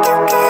Living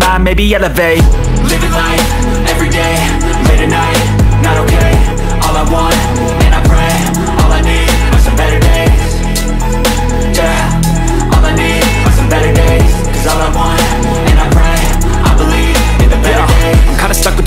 mind, maybe elevate. Living life, every day, late at night Not okay, all I want, and I pray